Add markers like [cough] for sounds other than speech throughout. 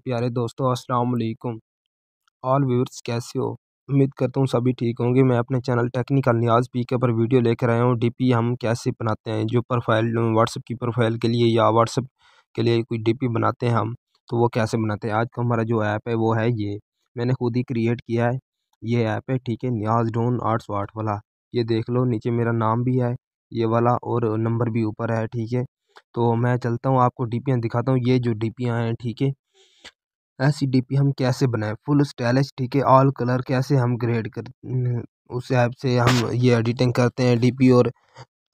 प्यारे दोस्तों, अस्सलाम वालेकुम। ऑल व्यूअर्स कैसे हो? उम्मीद करता हूँ सभी ठीक होंगे। मैं अपने चैनल टेक्निकल न्याज पी के पर वीडियो लेकर आया हूँ। डीपी हम कैसे बनाते हैं? जो प्रोफ़ाइल व्हाट्सअप की प्रोफ़ाइल के लिए या व्हाट्सअप के लिए कोई डीपी बनाते हैं हम तो वो कैसे बनाते हैं? आज का हमारा जो ऐप है, वो है ये। मैंने खुद ही क्रिएट किया है। ये ऐप है, ठीक है न्याज डोन आर्ट्स वाट वाला। ये देख लो, नीचे मेरा नाम भी है, ये वाला, और नंबर भी ऊपर है, ठीक है। तो मैं चलता हूँ, आपको डीपियाँ दिखाता हूँ। ये जो डीपियाँ हैं, ठीक है ऐसी डीपी हम कैसे बनाएँ? फुल स्टाइलिश ठीक है? ऑल कलर कैसे हम ग्रेड कर उस ऐप से हम ये एडिटिंग करते हैं डीपी और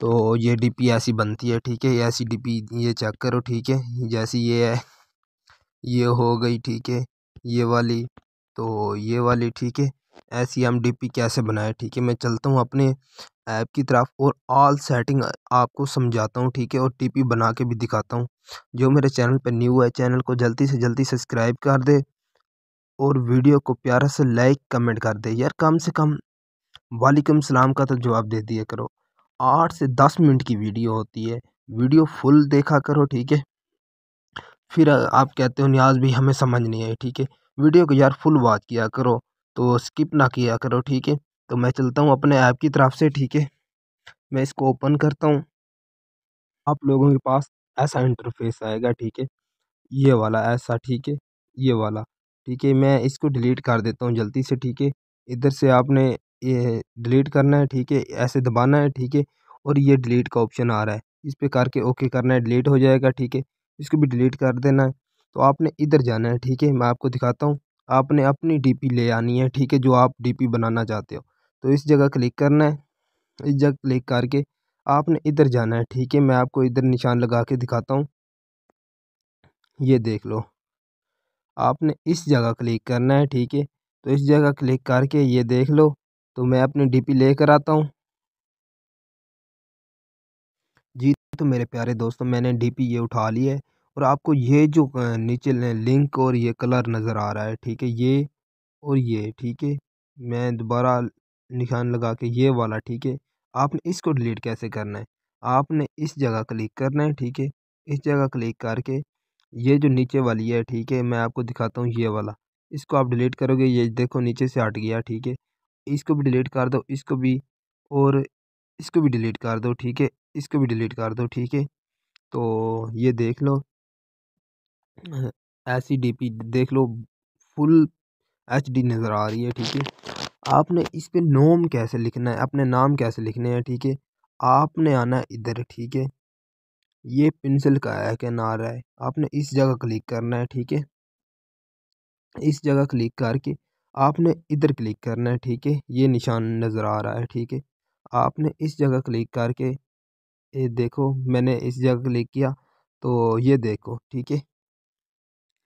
तो ये डीपी ऐसी बनती है, ठीक है? ऐसी डीपी ये चेक करो, ठीक है? जैसी ये है, ये हो गई, ठीक है? ये वाली तो ये वाली, ठीक है? ऐसी हम डीपी कैसे बनाए, ठीक है? मैं चलता हूँ अपने ऐप की तरफ़ और ऑल सेटिंग आपको समझाता हूँ, ठीक है? और टीपी बना के भी दिखाता हूँ। जो मेरे चैनल पर न्यू है, चैनल को जल्दी से जल्दी सब्सक्राइब कर दे और वीडियो को प्यारा से लाइक कमेंट कर दे। यार, कम से कम वालेकुम सलाम का तो जवाब दे दिया करो। आठ से दस मिनट की वीडियो होती है। वीडियो फुल देखा करो, ठीक है? फिर आप कहते हो, न्याज भी हमें समझ नहीं आई। ठीक है? वीडियो को यार फुल वॉच किया करो तो स्किप ना किया करो, ठीक है? तो मैं चलता हूँ अपने ऐप की तरफ़ से ठीक है मैं इसको ओपन करता हूँ आप लोगों के पास ऐसा इंटरफेस आएगा ठीक है ये वाला ऐसा ठीक है ये वाला ठीक है मैं इसको डिलीट कर देता हूँ जल्दी से ठीक है इधर से आपने ये डिलीट करना है ठीक है ऐसे दबाना है ठीक है और ये डिलीट का ऑप्शन आ रहा है इस पर करके ओके करना है डिलीट हो जाएगा ठीक है इसको भी डिलीट कर देना है तो आपने इधर जाना है ठीक है मैं आपको दिखाता हूँ आपने अपनी डीपी ले आनी है ठीक है जो आप डीपी बनाना चाहते हो तो इस जगह क्लिक करना है। इस जगह क्लिक करके आपने इधर जाना है, ठीक है? मैं आपको इधर निशान लगा के दिखाता हूँ। ये देख लो। आपने इस जगह क्लिक करना है, ठीक है? तो इस जगह क्लिक करके ये देख लो। तो मैं अपनी डीपी लेकर आता हूँ। जी तो मेरे प्यारे दोस्तों, मैंने डीपी ये उठा ली है और आपको ये जो नीचे लिंक और ये कलर नज़र आ रहा है, ठीक है? ये और ये, ठीक है? मैं दोबारा निशान लगा के ये वाला, ठीक है? आपने इसको डिलीट कैसे करना है? आपने इस जगह क्लिक करना है, ठीक है? इस जगह क्लिक करके ये जो नीचे वाली है, ठीक है, मैं आपको दिखाता हूँ ये वाला। इसको आप डिलीट करोगे, ये देखो नीचे से हट गया, ठीक है? इसको भी डिलीट कर दो, इसको भी और इसको भी डिलीट कर दो, ठीक है? इसको भी डिलीट कर दो, ठीक है? तो ये देख लो। डीपी देख लो, फुल एच डी नज़र आ रही है, ठीक है? आपने इस पर नोम कैसे लिखना है, अपने नाम कैसे लिखने हैं, ठीक है? आपने आना इधर, ठीक है? ये पेंसिल का है क्या है, आपने इस जगह क्लिक करना है, ठीक है? इस जगह क्लिक करके आपने इधर क्लिक करना है, ठीक है? ये निशान नज़र आ रहा है, ठीक है? आपने इस जगह क्लिक करके, ये देखो, मैंने इस जगह क्लिक किया तो ये देखो, ठीक है?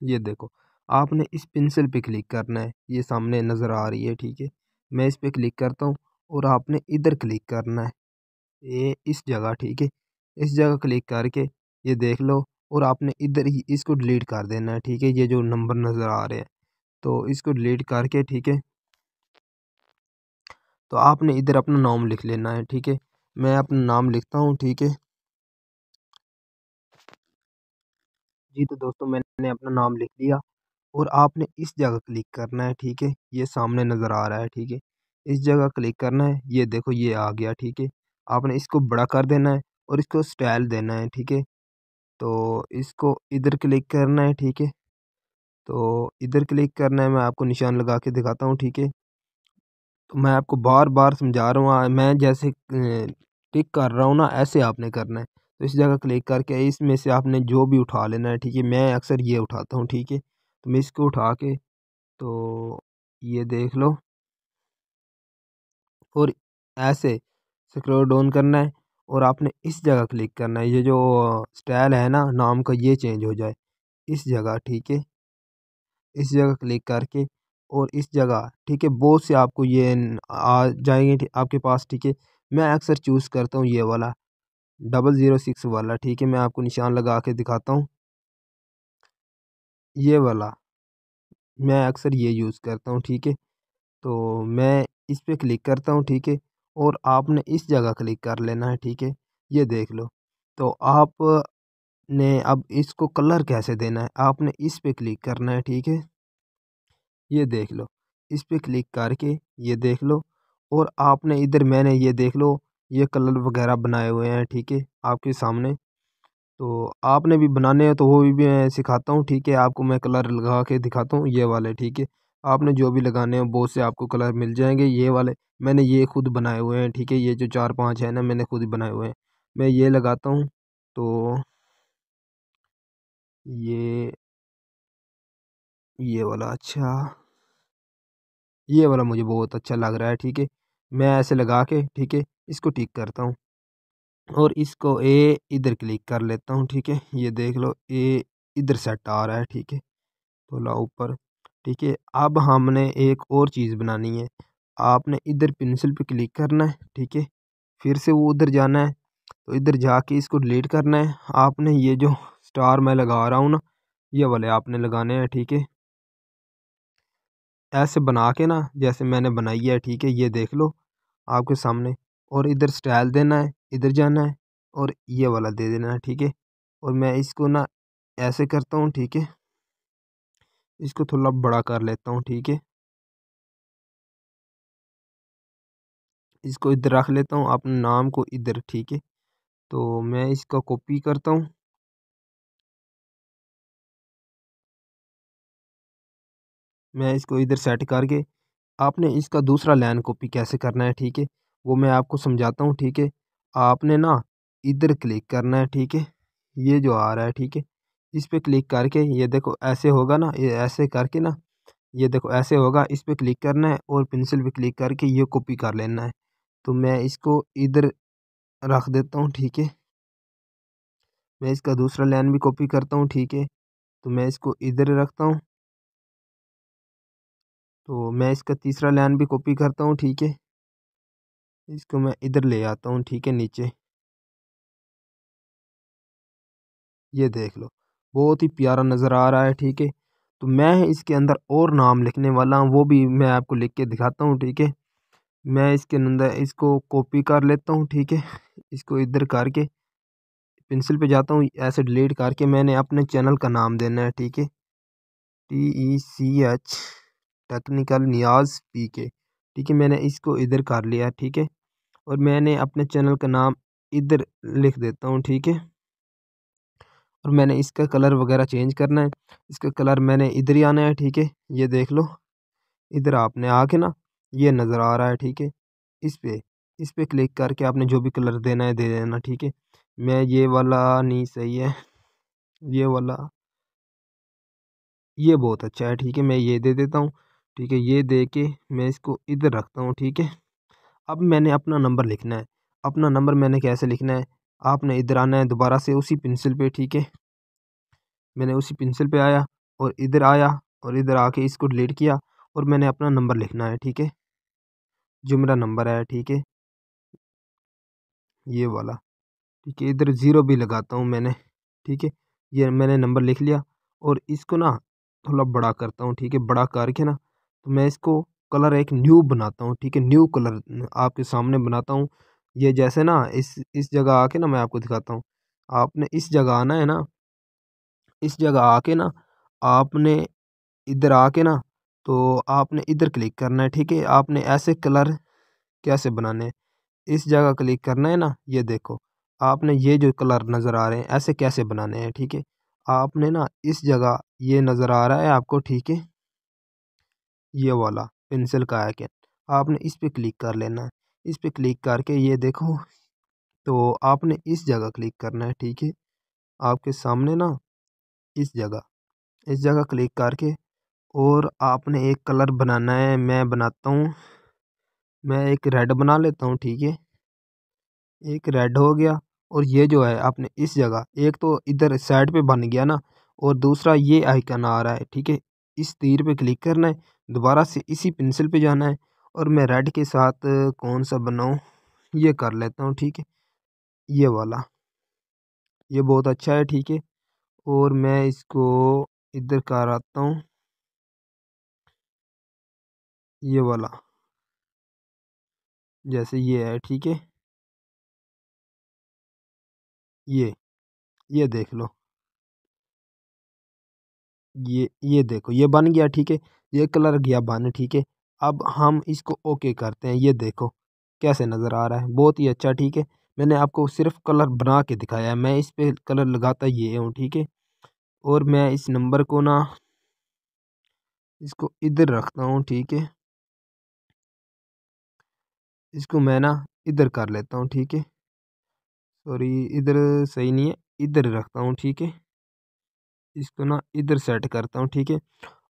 ये देखो, आपने इस पेंसिल पे क्लिक करना है, ये सामने नज़र आ रही है, ठीक है? मैं इस पर क्लिक करता हूँ और आपने इधर क्लिक करना है। ये इस जगह, ठीक है? इस जगह क्लिक करके ये देख लो और आपने इधर ही इसको डिलीट कर देना है, ठीक है? ये जो नंबर नज़र आ रहे हैं तो इसको डिलीट करके, ठीक है? तो आपने इधर अपना नाम लिख लेना है, ठीक है? मैं अपना नाम लिखता हूँ, ठीक है? जी तो दोस्तों मैंने अपना नाम लिख लिया। और आपने इस जगह क्लिक करना है, ठीक है? ये सामने नज़र आ रहा है, ठीक है? इस जगह क्लिक करना है, ये देखो, ये आ गया, ठीक है? आपने इसको बड़ा कर देना है और इसको स्टाइल देना है, ठीक है? तो इसको इधर क्लिक करना है, ठीक है? तो इधर क्लिक करना है, मैं आपको निशान लगा के दिखाता हूँ, ठीक है? तो मैं आपको बार बार समझा रहा हूँ मैं जैसे टिक कर रहा हूँ ना, ऐसे आपने करना है। तो इस जगह क्लिक करके इसमें से आपने जो भी उठा लेना है, ठीक है? मैं अक्सर ये उठाता हूँ, ठीक है? तो मैं इसको उठा के तो ये देख लो। और ऐसे स्क्रॉल डाउन करना है और आपने इस जगह क्लिक करना है। ये जो स्टाइल है ना, नाम का ये चेंज हो जाए। इस जगह, ठीक है? इस जगह क्लिक करके और इस जगह, ठीक है? बहुत से आपको ये आ जाएँगे आपके पास, ठीक है? मैं अक्सर चूज़ करता हूँ ये वाला डबल ज़ीरो सिक्स वाला, ठीक है? मैं आपको निशान लगा के दिखाता हूँ। ये वाला, मैं अक्सर ये यूज़ करता हूँ, ठीक है? तो मैं इस पर क्लिक करता हूँ, ठीक है? और आपने इस जगह क्लिक कर लेना है, ठीक है? ये देख लो। तो आप आपने अब इसको कलर कैसे देना है? आपने इस पे क्लिक करना है, ठीक है? ये देख लो। इस पे क्लिक करके ये देख लो। और आपने इधर मैंने ये देख लो, ये कलर वगैरह बनाए हुए हैं, ठीक है? आपके सामने तो आपने भी बनाने हैं तो वो भी मैं सिखाता हूँ, ठीक है? आपको मैं कलर लगा के दिखाता हूँ, ये वाले, ठीक है? आपने जो भी लगाने हैं, बहुत से आपको कलर मिल जाएँगे। ये वाले, मैंने ये खुद बनाए हुए हैं, ठीक है? ये जो चार पाँच है ना, मैंने खुद बनाए हुए हैं। मैं ये लगाता हूँ तो ये ये वाला अच्छा। ये वाला मुझे बहुत अच्छा लग रहा है, ठीक है? मैं ऐसे लगा के, ठीक है? इसको ठीक करता हूँ। और इसको ए इधर क्लिक कर लेता हूँ, ठीक है? ये देख लो, ए इधर सेट आ रहा है, ठीक है? तो ला ऊपर, ठीक है? अब हमने एक और चीज़ बनानी है। आपने इधर पेंसिल पे क्लिक करना है, ठीक है? फिर से वो उधर जाना है तो इधर जाके इसको डिलीट करना है। आपने ये जो स्टार मैं लगा रहा हूँ ना, ये वाले आपने लगाने हैं, ठीक है? ऐसे बना के ना, जैसे मैंने बनाई है, ठीक है? ये देख लो, आपके सामने, और इधर स्टाइल देना है इधर जाना है और ये वाला दे देना है ठीक है? और मैं इसको ना ऐसे करता हूँ, ठीक है? इसको थोड़ा बड़ा कर लेता हूँ, ठीक है? इसको इधर रख लेता हूँ, अपने नाम को इधर, ठीक है? तो मैं इसका कॉपी करता हूँ। मैं इसको इधर सेट करके, आपने इसका दूसरा लाइन कॉपी कैसे करना है, ठीक है? वो मैं आपको समझाता हूँ, ठीक है? आपने ना इधर क्लिक करना है, ठीक है? ये जो आ रहा है, ठीक है? इस पर क्लिक करके ये देखो ऐसे होगा ना, ये ऐसे करके ना, ये देखो ऐसे होगा, इस पर क्लिक करना है और पेंसिल पे क्लिक करके ये कॉपी कर लेना है। तो मैं इसको इधर रख देता हूँ, ठीक है? मैं इसका दूसरा लाइन भी कॉपी करता हूँ, ठीक है? तो मैं इसको इधर रखता हूँ। तो मैं इसका तीसरा लाइन भी कॉपी करता हूँ, ठीक है? इसको मैं इधर ले आता हूँ, ठीक है, नीचे। ये देख लो, बहुत ही प्यारा नज़र आ रहा है, ठीक है। तो मैं इसके अंदर और नाम लिखने वाला हूँ, वो भी मैं आपको लिख के दिखाता हूँ, ठीक है। मैं इसके अंदर इसको कॉपी कर लेता हूँ, ठीक है। इसको इधर करके पेंसिल पे जाता हूँ, ऐसे डिलीट करके मैंने अपने चैनल का नाम देना है, ठीक है। T E C H technical Niyaz P K ठीक है, मैंने इसको इधर कर लिया, ठीक है। और मैंने अपने चैनल का नाम इधर लिख देता हूँ, ठीक है? और मैंने इसका कलर वगैरह चेंज करना है। इसका कलर मैंने इधर ही आना है, ठीक है? ये देख लो। इधर आपने आके ना ये नज़र आ रहा है, ठीक है? इस पर इस पर क्लिक करके आपने जो भी कलर देना है, दे देना, ठीक है? मैं ये वाला नहीं सही है। ये वाला, ये बहुत अच्छा है, ठीक है? मैं ये दे देता हूँ, ठीक है? ये दे के मैं इसको इधर रखता हूँ, ठीक है? अब मैंने अपना नंबर लिखना है। अपना नंबर मैंने कैसे लिखना है? आपने इधर आना है दोबारा से उसी पेंसिल पे, ठीक है? मैंने उसी पेंसिल पे आया और इधर आया और इधर आके इसको डिलीट किया और मैंने अपना नंबर लिखना है, ठीक है? जो मेरा नंबर है ठीक है? ये वाला, ठीक है? इधर ज़ीरो भी लगाता हूँ मैंने, ठीक है? ये मैंने नंबर लिख लिया और इसको ना थोड़ा बड़ा करता हूँ, ठीक है? बड़ा करके ना तो मैं इसको कलर एक न्यू बनाता हूँ, ठीक है? न्यू कलर आपके सामने बनाता हूँ। ये जैसे ना इस इस जगह आके ना मैं आपको दिखाता हूँ। आपने इस जगह आना है ना, इस जगह आके ना आपने इधर आके ना तो आपने इधर क्लिक करना है, ठीक है? आपने ऐसे कलर कैसे बनाने हैं? इस जगह क्लिक करना है ना, ये देखो, आपने ये जो कलर नज़र आ रहे हैं, ऐसे कैसे बनाने हैं, ठीक है? आपने ना इस जगह ये नज़र आ रहा है आपको, ठीक है? ये वाला पेंसिल का आइकन आपने इस पर क्लिक कर लेना है। इस पर क्लिक करके ये देखो तो आपने इस जगह क्लिक करना है, ठीक है? आपके सामने ना, इस जगह इस जगह क्लिक करके और आपने एक कलर बनाना है, मैं बनाता हूँ। मैं एक रेड बना लेता हूँ, ठीक है? एक रेड हो गया और ये जो है, आपने इस जगह, एक तो इधर साइड पे बन गया ना और दूसरा ये आइकन आ रहा है, ठीक है? इस तीर पे क्लिक करना है, दोबारा से इसी पेंसिल पे जाना है और मैं रेड के साथ कौन सा बनाऊँ, ये कर लेता हूँ, ठीक है? ये वाला। ये बहुत अच्छा है, ठीक है? और मैं इसको इधर कर आता हूँ। ये वाला। जैसे ये है, ठीक है? ये ये देख लो। ये ये देखो, ये बन गया, ठीक है? ये कलर गया बन, ठीक है? अब हम इसको ओके करते हैं। ये देखो, कैसे नज़र आ रहा है? बहुत ही अच्छा ठीक है? मैंने आपको सिर्फ़ कलर बना के दिखाया है। मैं इस पर कलर लगाता ये हूँ, ठीक है? और मैं इस नंबर को ना, इसको इधर रखता हूँ, ठीक है? इसको मैं ना इधर कर लेता हूँ, ठीक है? सॉरी, इधर सही नहीं है, इधर रखता हूँ, ठीक है? इसको ना इधर सेट करता हूँ, ठीक है?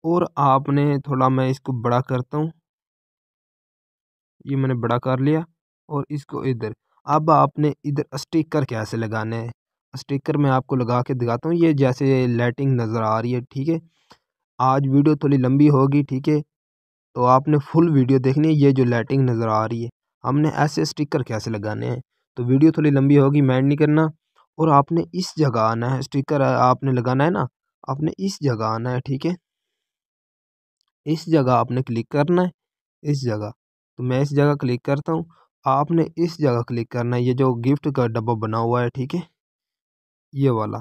और आपने थोड़ा मैं इसको बड़ा करता हूँ। ये मैंने बड़ा कर लिया और इसको इधर। अब आपने इधर स्टिकर कैसे लगाने हैं? स्टिकर मैं आपको लगा के दिखाता हूँ, ये जैसे लाइटिंग नज़र आ रही है, ठीक है? आज वीडियो थोड़ी लंबी होगी, ठीक है? तो आपने फुल वीडियो देखनी है, ये जो लाइटिंग नज़र आ रही है। हमने ऐसे स्टिकर कैसे लगाने हैं? तो वीडियो थोड़ी लंबी होगी, मैंड नहीं करना। और आपने इस जगह आना है, स्टिकर आपने लगाना है ना? आपने इस जगह आना है, ठीक है? इस जगह आपने क्लिक करना है, इस जगह। तो मैं इस जगह क्लिक करता हूँ। आपने इस जगह क्लिक करना है, ये जो गिफ्ट का डब्बा बना हुआ है, ठीक है? ये वाला,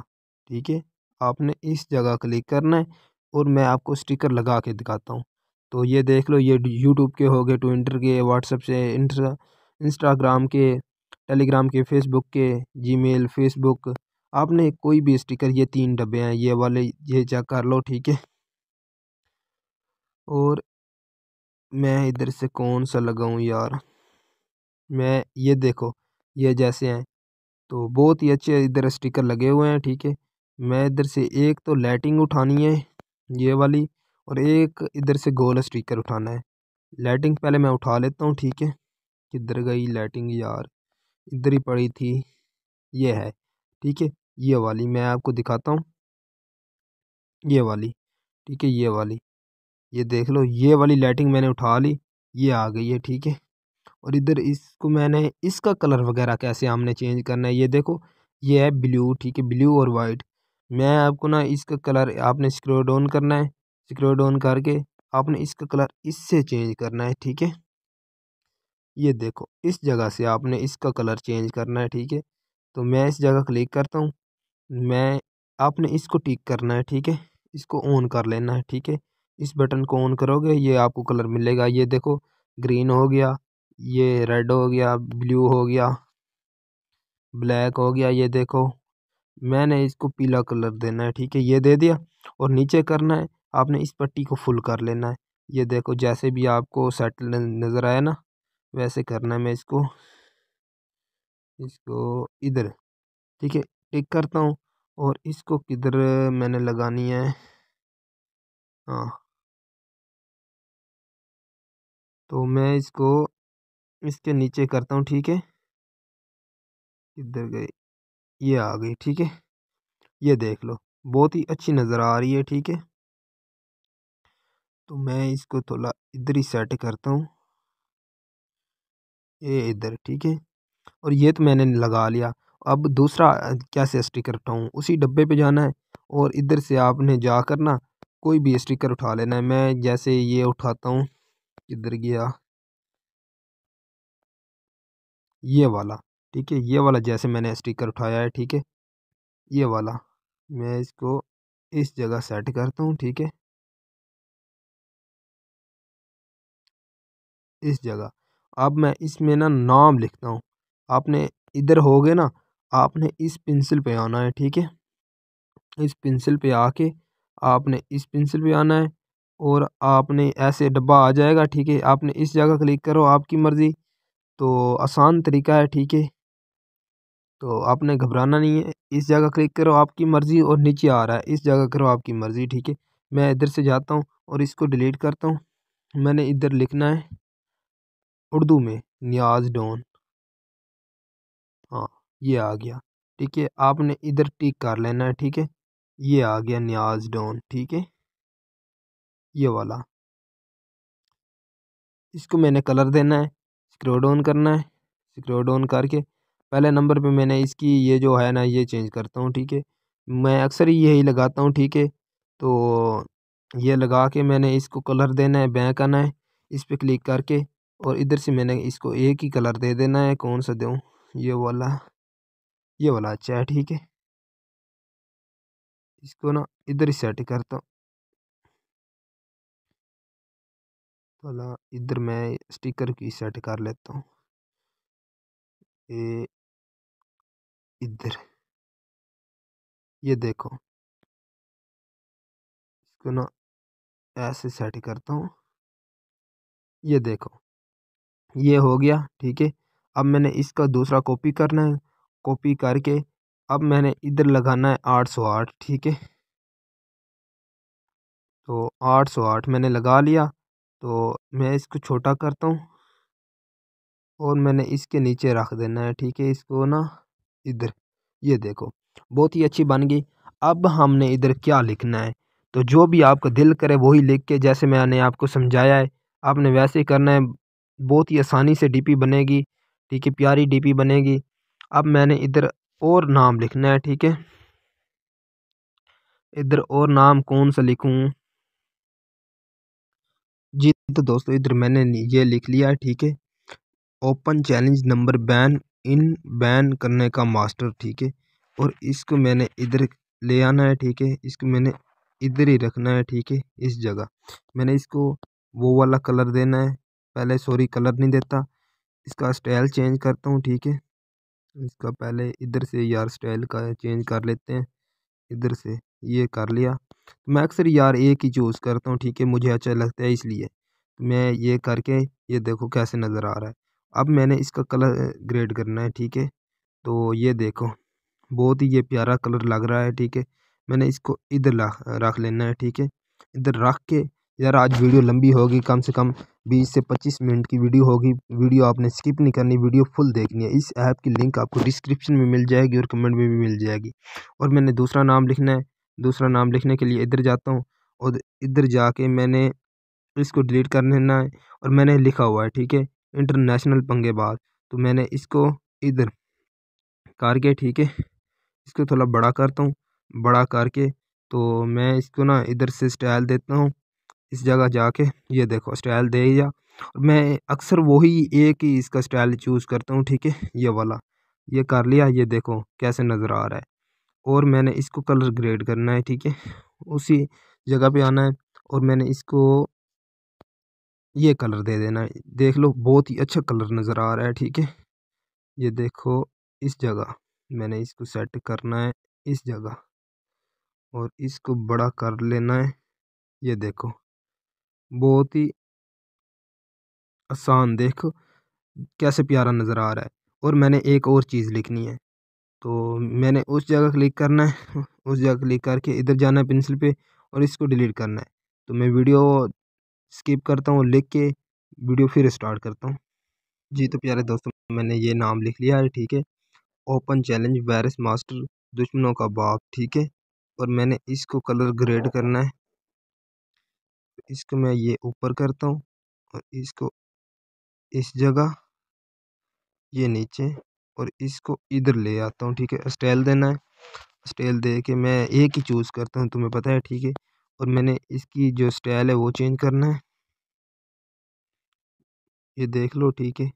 ठीक है? आपने इस जगह क्लिक करना है और मैं आपको स्टिकर लगा के दिखाता हूँ। तो ये देख लो, ये यूट्यूब के हो गए, ट्विटर के, व्हाट्सएप से इंस्टाग्राम के, टेलीग्राम के, फेसबुक के, जीमेल, फेसबुक आपने कोई भी स्टिकर, ये तीन डब्बे हैं, ये वाले, ये चेक कर लो, ठीक है? और मैं इधर से कौन सा लगाऊँ यार? मैं, ये देखो, ये जैसे हैं। तो बहुत ही अच्छे इधर स्टिकर लगे हुए हैं, ठीक है? मैं इधर से एक तो लाइटिंग उठानी है, ये वाली, और एक इधर से गोल स्टिकर उठाना है। लाइटिंग पहले मैं उठा लेता हूँ, ठीक है? किधर गई लाइटिंग यार? इधर ही पड़ी थी, ये है, ठीक है? ये वाली मैं आपको दिखाता हूँ। ये वाली, ठीक है, ये वाली। ये देख लो, ये वाली लाइटिंग मैंने उठा ली, ये आ गई है, ठीक है। और इधर इसको मैंने, इसका कलर वगैरह कैसे हमने चेंज करना है, ये देखो, ये है ब्लू, ठीक है, ब्लू और वाइट। मैं आपको ना इसका कलर आपने स्क्रोल डाउन करना है, स्क्रोल डाउन करके आपने इसका कलर इससे चेंज करना है, ठीक है। ये देखो, इस जगह से आपने इसका कलर चेंज करना है, ठीक है। तो मैं इस जगह क्लिक करता हूँ मैं, आपने इसको टिक करना है, ठीक है? इसको ऑन कर लेना है, ठीक है? इस बटन को ऑन करोगे, ये आपको कलर मिलेगा। ये देखो ग्रीन हो गया, ये रेड हो गया ब्लू हो गया ब्लैक हो गया, ये देखो। मैंने इसको पीला कलर देना है, ठीक है? ये दे दिया और नीचे करना है, आपने इस पट्टी को फुल कर लेना है। ये देखो, जैसे भी आपको सेट नज़र आया ना, वैसे करना है मैं इसको इसको इधर, ठीक है? टिक करता हूँ और इसको किधर मैंने लगानी है? हाँ। तो मैं इसको इसके नीचे करता हूँ, ठीक है? किधर गई? ये आ गई, ठीक है? ये देख लो, बहुत ही अच्छी नज़र आ रही है, ठीक है? तो मैं इसको थोड़ा इधर ही सेट करता हूँ। ये इधर, ठीक है? और ये तो मैंने लगा लिया। अब दूसरा कैसे स्टिकर उठाऊँ उसी डब्बे पे जाना है और इधर से आपने जाकर ना कोई भी स्टिकर उठा लेना है। मैं जैसे ये उठाता हूँ, किधर गया? ये वाला, ठीक है? ये वाला जैसे मैंने स्टिकर उठाया है, ठीक है? ये वाला, मैं इसको इस जगह सेट करता हूँ, ठीक है? इस जगह। अब मैं इसमें ना नाम लिखता हूँ। आपने इधर हो गए ना आपने इस पेंसिल पे आना है, ठीक है? इस पेंसिल पे आके आपने इस पेंसिल पे आना है और आपने ऐसे डब्बा आ जाएगा, ठीक है? आपने इस जगह क्लिक करो आपकी मर्ज़ी तो आसान तरीका है, ठीक है? तो आपने घबराना नहीं है, इस जगह क्लिक करो आपकी मर्ज़ी और नीचे आ रहा है, इस जगह करो आपकी मर्ज़ी, ठीक है? मैं इधर से जाता हूँ और इसको डिलीट करता हूँ, मैंने इधर लिखना है, उर्दू में, न्याज डॉन हाँ। ये आ गया। ठीक है, आपने इधर टिक कर लेना है, ठीक है? ये आ गया न्याज डॉन, ठीक है? ये वाला। इसको मैंने कलर देना है, स्क्रो डाउन करना है, स्क्रो डाउन करके पहले नंबर पे मैंने इसकी ये जो है ना, ये चेंज करता हूँ, ठीक है? मैं अक्सर यही लगाता हूँ, ठीक है? तो ये लगा के मैंने इसको कलर देना है, बैक आना है, इस पर क्लिक करके और इधर से मैंने इसको एक ही कलर दे देना है, कौन सा दूँ? ये वाला। ये वाला अच्छा है, ठीक है। इसको ना इधर ही सेट करता हूँ। वाला इधर मैं स्टिकर की सेट कर लेता हूँ। ये इधर। ये देखो। इसको ना ऐसे सेट करता हूँ। ये देखो। ये हो गया, ठीक है। अब मैंने इसका दूसरा कॉपी करना है। कॉपी करके अब मैंने इधर लगाना है आठ सौ आठ, ठीक है? तो आठ सौ आठ मैंने लगा लिया तो मैं इसको छोटा करता हूँ और मैंने इसके नीचे रख देना है, ठीक है? इसको ना इधर, ये देखो, बहुत ही अच्छी बन गई। अब हमने इधर क्या लिखना है? तो जो भी आपका दिल करे वही लिख के, जैसे मैंने आपको समझाया है, आपने वैसे ही करना है, बहुत ही आसानी से डीपी बनेगी, ठीक है? प्यारी डीपी बनेगी अब मैंने इधर और नाम लिखना है, ठीक है? इधर और नाम कौन सा लिखूं? जी तो दोस्तों, इधर मैंने ये लिख लिया है, ठीक है? ओपन चैलेंज नंबर बैन, इन बैन करने का मास्टर, ठीक है? और इसको मैंने इधर ले आना है, ठीक है? इसको मैंने इधर ही रखना है, ठीक है? इस जगह। मैंने इसको वो वाला कलर देना है। पहले सॉरी कलर नहीं देता। इसका स्टाइल चेंज करता हूँ, ठीक है? इसका पहले इधर से यार स्टाइल का चेंज कर लेते हैं, इधर से ये कर लिया। मैं अक्सर यार एक ही चूज़ करता हूँ, ठीक है, मुझे अच्छा लगता है इसलिए। मैं ये करके, ये देखो कैसे नज़र आ रहा है। अब मैंने इसका कलर ग्रेड करना है, ठीक है। तो ये देखो, बहुत ही ये प्यारा कलर लग रहा है, ठीक है। मैंने इसको इधर रख लेना है, ठीक है। इधर रख के यार आज वीडियो लंबी होगी, कम से कम बीस से पच्चीस मिनट की वीडियो होगी। वीडियो आपने स्किप नहीं करनी, वीडियो फुल देखनी है। इस ऐप की लिंक आपको डिस्क्रिप्शन में मिल जाएगी और कमेंट में भी मिल जाएगी। और मैंने दूसरा नाम लिखना है, दूसरा नाम लिखने के लिए इधर जाता हूँ और इधर जाके मैंने इसको डिलीट कर लेना है और मैंने लिखा हुआ है, ठीक है? इंटरनेशनल पंगेबाज। तो मैंने इसको इधर करके, ठीक है? इसको थोड़ा बड़ा करता हूँ, बड़ा करके तो मैं इसको ना इधर से स्टाइल देता हूँ। इस जगह जाके ये देखो स्टाइल दे और मैं अक्सर वही एक ही इसका स्टाइल चूज़ करता हूँ, ठीक है? ये वाला। ये कर लिया, ये देखो कैसे नज़र आ रहा है। और मैंने इसको कलर ग्रेड करना है, ठीक है? उसी जगह पे आना है और मैंने इसको ये कलर दे देना है। देख लो, बहुत ही अच्छा कलर नज़र आ रहा है, ठीक है? ये देखो, इस जगह मैंने इसको सेट करना है, इस जगह। और इसको बड़ा कर लेना है, ये देखो। बहुत ही आसान देखो कैसे प्यारा नज़र आ रहा है। और मैंने एक और चीज़ लिखनी है। तो मैंने उस जगह क्लिक करना है, [laughs] उस जगह क्लिक करके इधर जाना है पेंसिल पे और इसको डिलीट करना है। तो मैं वीडियो स्किप करता हूँ लिख के वीडियो फिर स्टार्ट करता हूँ। जी तो प्यारे दोस्तों, मैंने ये नाम लिख लिया है, ठीक है? ओपन चैलेंज वायरस मास्टर, दुश्मनों का बाप, ठीक है? और मैंने इसको कलर ग्रेड करना है। इसको मैं ये ऊपर करता हूँ और इसको इस जगह, ये नीचे और इसको इधर ले आता हूँ, ठीक है? स्टाइल देना है। स्टाइल दे के मैं एक ही चूज़ करता हूँ, तुम्हें पता है, ठीक है? और मैंने इसकी जो स्टाइल है वो चेंज करना है। ये देख लो, ठीक है?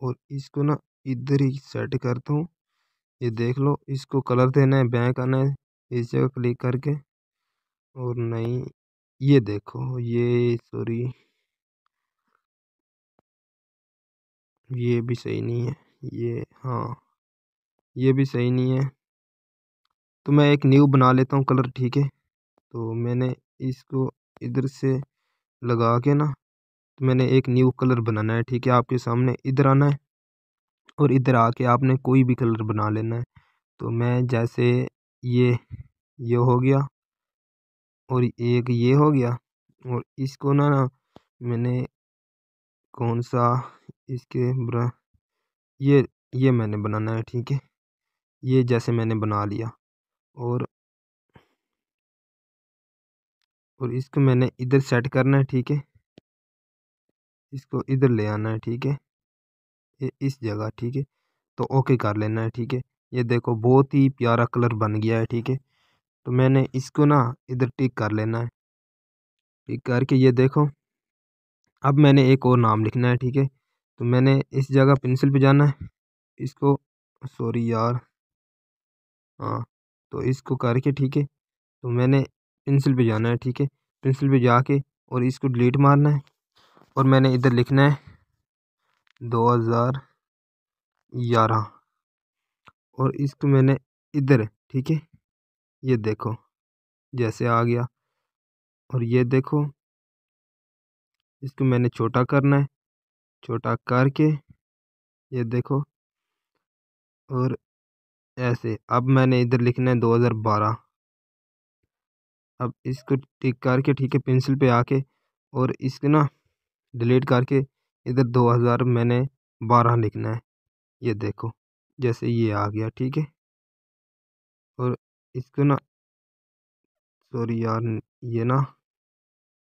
और इसको ना इधर ही सेट करता हूँ। ये देख लो, इसको कलर देना है, बैक आना है, इस जगह क्लिक करके। और नहीं ये देखो, ये सॉरी ये भी सही नहीं है, ये हाँ ये भी सही नहीं है। तो मैं एक न्यू बना लेता हूँ कलर ठीक है? तो मैंने इसको इधर से लगा के ना तो मैंने एक न्यू कलर बनाना है, ठीक है? आपके सामने इधर आना है और इधर आके आपने कोई भी कलर बना लेना है। तो मैं जैसे ये ये हो गया। और एक ये हो गया। और इसको ना मैंने कौन सा इसके ब्रा, ये ये मैंने बनाना है, ठीक है? ये जैसे मैंने बना लिया। और और इसको मैंने इधर सेट करना है, ठीक है? इसको इधर ले आना है, ठीक है? ये इस जगह, ठीक है? तो ओके कर लेना है, ठीक है? ये देखो, बहुत ही प्यारा कलर बन गया है, ठीक है? तो मैंने इसको ना इधर टिक कर लेना है। टिक करके ये देखो। अब मैंने एक और नाम लिखना है, ठीक है? तो मैंने इस जगह पेंसिल पे जाना है। इसको सॉरी यार। हाँ तो इसको करके, ठीक है? तो मैंने पेंसिल पे जाना है, ठीक है? पेंसिल पे जाके और इसको डिलीट मारना है। और मैंने इधर लिखना है, दो हज़ार ग्यारह। और इसको मैंने इधर, ठीक है? ये देखो, जैसे आ गया। और ये देखो, इसको मैंने छोटा करना है, छोटा करके ये देखो। और ऐसे, अब मैंने इधर लिखना है दो हज़ार बारह। अब इसको टिक करके, ठीक है, पेंसिल पे आके और इसको ना डिलीट करके इधर दो हज़ार मैंने बारह लिखना है। ये देखो, जैसे ये आ गया, ठीक है। और इसको ना सॉरी यार, ये ना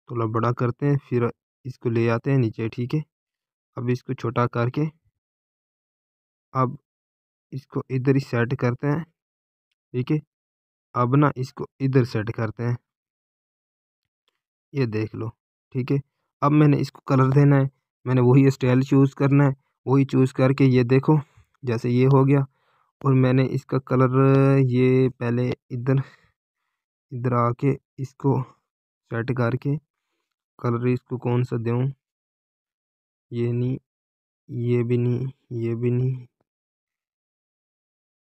थोड़ा बड़ा करते हैं, फिर इसको ले आते हैं नीचे, ठीक है? अब इसको छोटा करके, अब इसको इधर ही सेट करते हैं, ठीक है? अब ना इसको इधर सेट करते हैं। ये देख लो, ठीक है? अब मैंने इसको कलर देना है, मैंने वही स्टाइल चूज़ करना है, वही चूज़ करके ये देखो, जैसे ये हो गया। और मैंने इसका कलर ये पहले इधर इधर आके इसको सेट करके कलर इसको कौन सा दूँ? ये नहीं, ये भी नहीं, ये भी नहीं।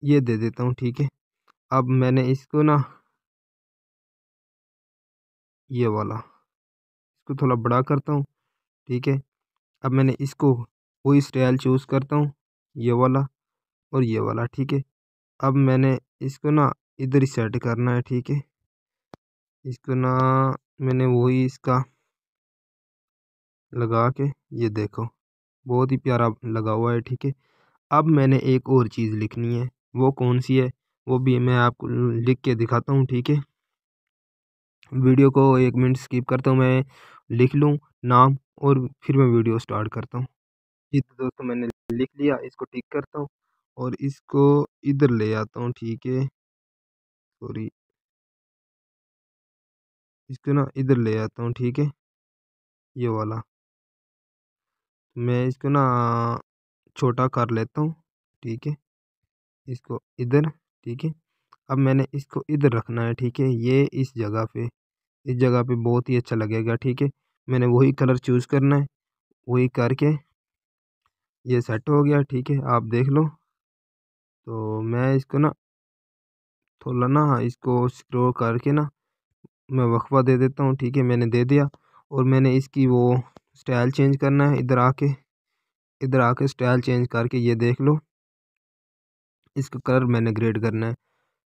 ये दे देता हूँ, ठीक है। अब मैंने इसको ना ये वाला, इसको थोड़ा बड़ा करता हूँ, ठीक है। अब मैंने इसको, वही स्टाइल चूज़ करता हूँ, ये वाला। और ये वाला, ठीक है? अब मैंने इसको ना इधर ही सेट करना है, ठीक है? इसको ना मैंने वही इसका लगा के, ये देखो, बहुत ही प्यारा लगा हुआ है, ठीक है? अब मैंने एक और चीज़ लिखनी है, वो कौन सी है? वो भी मैं आपको लिख के दिखाता हूँ, ठीक है? वीडियो को एक मिनट स्किप करता हूँ, मैं लिख लूँ नाम और फिर मैं वीडियो स्टार्ट करता हूँ। जी तो दोस्तों मैंने लिख लिया, इसको टिक करता हूँ। और इसको इधर ले आता हूँ, ठीक है? सॉरी। इसको ना इधर ले आता हूँ, ठीक है? ये वाला। मैं इसको ना छोटा कर लेता हूँ, ठीक है? इसको इधर, ठीक है? अब मैंने इसको इधर रखना है, ठीक है? ये इस जगह पे, इस जगह पे बहुत ही अच्छा लगेगा, ठीक है? मैंने वही कलर चूज़ करना है, वही करके ये सेट हो गया, ठीक है? आप देख लो। तो मैं इसको ना थोड़ा ना इसको स्क्रो करके ना मैं वक्फा दे देता हूँ, ठीक है? मैंने दे दिया और मैंने इसकी वो स्टाइल चेंज करना है, इधर आके इधर आके स्टाइल चेंज करके ये देख लो। इसका कलर मैंने ग्रेड करना है।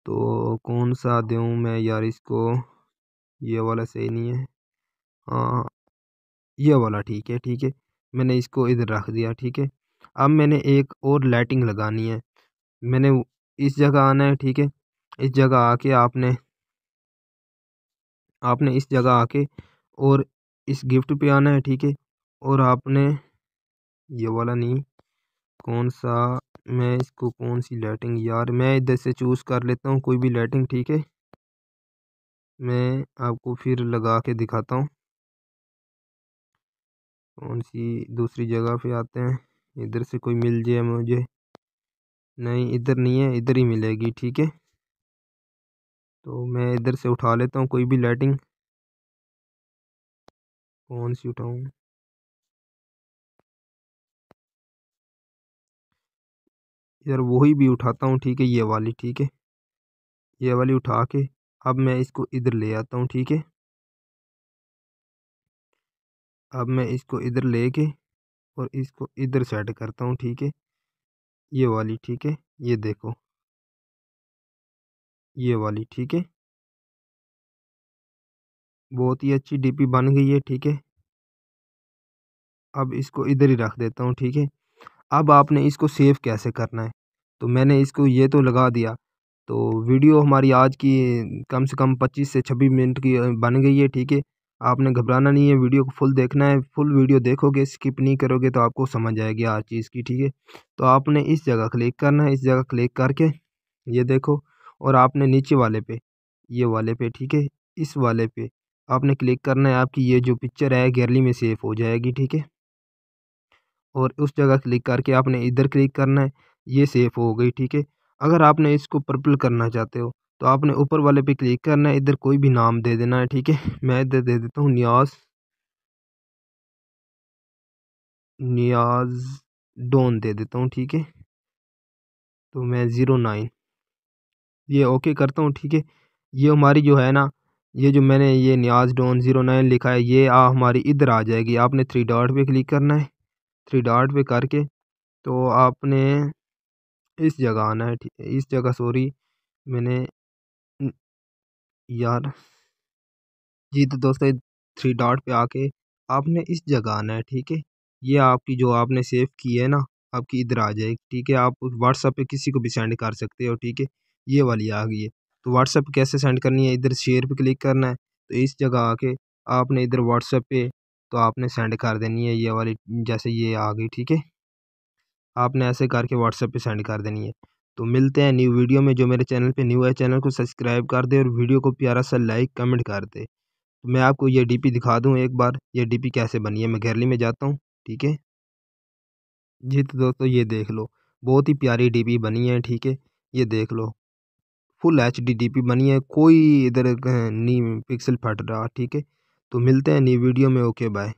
तो कौन सा दूँ मैं यार इसको? ये वाला सही नहीं है। हाँ ये वाला ठीक है ठीक है। मैंने इसको इधर रख दिया, ठीक है। अब मैंने एक और लाइटिंग लगानी है। मैंने इस जगह आना है, ठीक है? इस जगह आके आपने आपने इस जगह आके और इस गिफ्ट पे आना है, ठीक है? और आपने, ये वाला नहीं, कौन सा, मैं इसको कौन सी लाइटिंग यार मैं इधर से चूज़ कर लेता हूँ, कोई भी लाइटिंग ठीक है? मैं आपको फिर लगा के दिखाता हूँ। कौन सी दूसरी जगह पे आते हैं, इधर से कोई मिल जाए मुझे। नहीं, इधर नहीं है, इधर ही मिलेगी, ठीक है? तो मैं इधर से उठा लेता हूँ, कोई भी लाइटिंग कौन सी उठाऊँ? यार, वही भी उठाता हूँ, ठीक है, ये वाली, ठीक है? ये वाली उठा के अब मैं इसको इधर ले आता हूँ, ठीक है? अब मैं इसको इधर ले के और इसको इधर सेट करता हूँ, ठीक है? ये वाली ठीक है, ये देखो। ये वाली ठीक है। बहुत ही अच्छी डीपी बन गई है, ठीक है। अब इसको इधर ही रख देता हूँ, ठीक है। अब आपने इसको सेव कैसे करना है? तो मैंने इसको ये तो लगा दिया। तो वीडियो हमारी आज की कम से कम पच्चीस से छब्बीस मिनट की बन गई है, ठीक है। आपने घबराना नहीं है, वीडियो को फुल देखना है, फुल वीडियो देखोगे, स्किप नहीं करोगे तो आपको समझ आएगी हर चीज़ की, ठीक है? तो आपने इस जगह क्लिक करना है, इस जगह क्लिक करके ये देखो और आपने नीचे वाले पे, ये वाले पे, ठीक है? इस वाले पे आपने क्लिक करना है, आपकी ये जो पिक्चर है गैलरी में सेव हो जाएगी, ठीक है? और उस जगह क्लिक करके आपने इधर क्लिक करना है, ये सेफ़ हो गई, ठीक है? अगर आपने इसको पर्पल करना चाहते हो तो आपने ऊपर वाले पे क्लिक करना है, इधर कोई भी नाम दे देना है, ठीक है? [laughs] मैं इधर दे देता हूँ न्यास न्याज डोन दे देता हूँ, ठीक है? तो मैं ज़ीरो नाइन। ये ओके करता हूँ, ठीक है? ये हमारी जो है ना, ये जो मैंने ये न्याज डोन ज़ीरो नाइन लिखा है, ये आ हमारी इधर आ जाएगी। आपने थ्री डॉट पे क्लिक करना है थ्री डॉट पे करके तो आपने इस जगह आना है इस जगह सॉरी मैंने यार। जी तो दोस्तों थ्री डॉट पे आके आपने इस जगह आना है, ठीक है? ये आपकी जो आपने सेव की है ना, आपकी इधर आ जाएगी, ठीक है? आप व्हाट्सएप पे किसी को भी सेंड कर सकते हो, ठीक है? ये वाली आ गई है। तो व्हाट्सएप कैसे सेंड करनी है? इधर शेयर पे क्लिक करना है तो इस जगह आके आपने इधर व्हाट्सएप पे तो आपने सेंड कर देनी है, ये वाली जैसे ये आ गई, ठीक है? आपने ऐसे करके व्हाट्सएप पे सेंड कर देनी है। तो मिलते हैं न्यू वीडियो में जो मेरे चैनल पे न्यू है चैनल को सब्सक्राइब कर दे और वीडियो को प्यारा सा लाइक कमेंट कर दे। तो मैं आपको ये डीपी दिखा दूँ एक बार, ये डीपी कैसे बनी है, मैं गैरली में जाता हूँ, ठीक है? जी तो दोस्तों ये देख लो, बहुत ही प्यारी डीपी बनी है, ठीक है? ये देख लो full H D D P बनी है, कोई इधर नी पिक्सल फट रहा, ठीक है? तो मिलते हैं न्यू वीडियो में ओके बाय